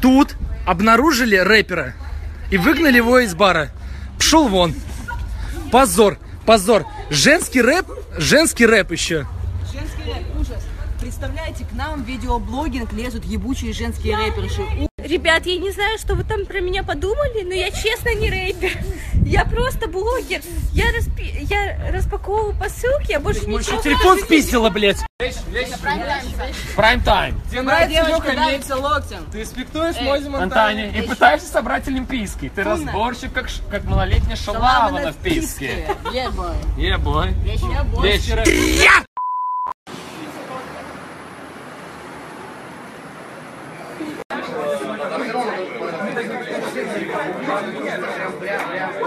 Тут обнаружили рэпера и выгнали его из бара. Пшел вон. Позор, позор. Женский рэп, женский рэп еще. Женский рэп, ужас. Представляете, к нам в видеоблогинг лезут ебучие женские рэперши. У- Ребят, я не знаю, что вы там про меня подумали, но я честно не рэпер. Я просто блогер. Я, распи- я распаковываю посылки, я больше ничего... Телефон спиздила, блядь. Прайм-тайм. Тебе нравится Лёха давится локтем. Ты спектуешь Мози Монтане и пытаешься собрать олимпийский. Ты разборщик, как, ш- как малолетняя шалава на вписке. Ебой. Ебой. Ебой. Продолжение следует...